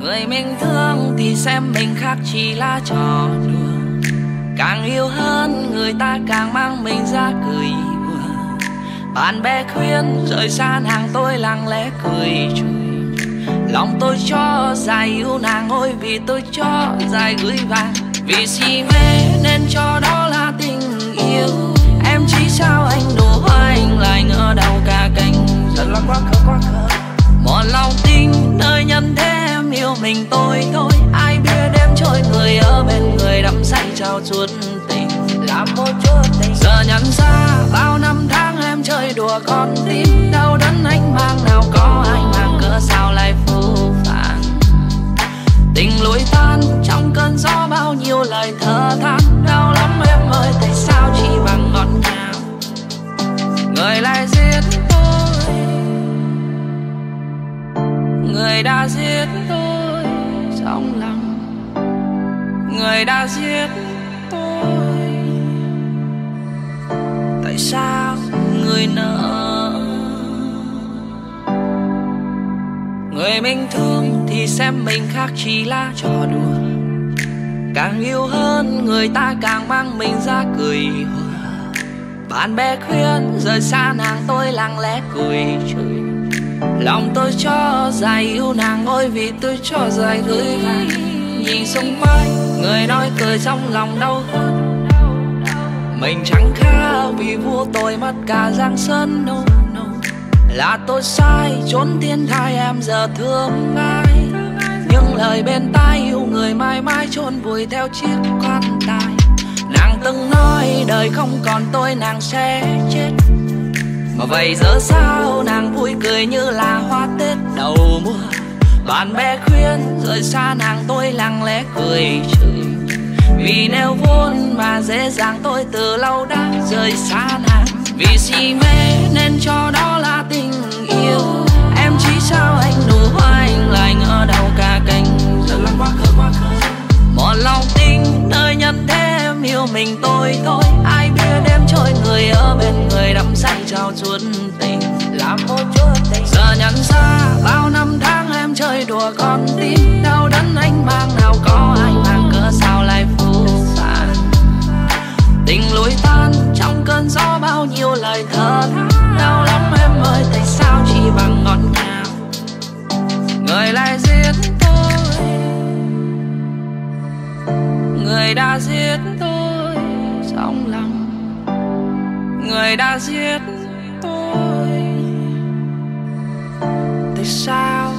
Người mình thương thì xem mình khác chỉ là trò đùa. Càng yêu hơn, người ta càng mang mình ra cười đùa bạn bè khuyên, rời xa nàng tôi lặng lẽ cười chùi. Lòng tôi cho dài yêu nàng ôi, vì tôi cho dài gửi vàng. Vì si mê nên cho đó là tình yêu mình tôi thôi. Ai biết đêm trôi người ở bên người đắm say trao chuốt tình. Làm một chút tình. Giờ nhận ra bao năm tháng em chơi đùa con tim. Đau đớn anh mang nào có anh mang cớ sao lại phũ phàng. Tình lối tan, trong cơn gió bao nhiêu lời thở than đau lắm em ơi, tại sao chỉ bằng ngọt ngào? Người lại giết tôi. Người đã giết tôi. Người đã giết tôi. Tại sao người nợ? Người mình thương thì xem mình khác chỉ là trò đùa. Càng yêu hơn, người ta càng mang mình ra cười hùa. Bạn bè khuyên, rời xa nàng tôi lặng lẽ cười chửi. Lòng tôi cho dài yêu nàng, ôi vì tôi cho dài gửi vàng nhìn xung quanh người nói cười trong lòng đau hơn mình chẳng khác vì vua tôi mất cả giang sơn no, no. là tôi sai trốn thiên thai em giờ thương ai? Nhưng lời bên tai yêu người mãi mãi chôn vùi theo chiếc quan tài nàng từng nói đời không còn tôi nàng sẽ chết. Mà vậy giờ sao nàng vui cười như là hoa tết đầu mùa? Bạn bè khuyên rời xa nàng tôi lặng lẽ cười chửi. Vì nếu vốn mà dễ dàng tôi từ lâu đã rời xa nàng. Vì si mê nên cho đó là tình yêu. Em chỉ sao anh nụ hoa anh lại ngỡ đâu cả cánh quá quá một lòng tin nơi nhân thế em yêu mình tôi thôi. Ai biết em trôi người ở bên người đắm say trao chuốt tình bằng ngọt ngào. Người lại giết tôi. Người đã giết tôi trong lòng. Người đã giết tôi. Tại sao?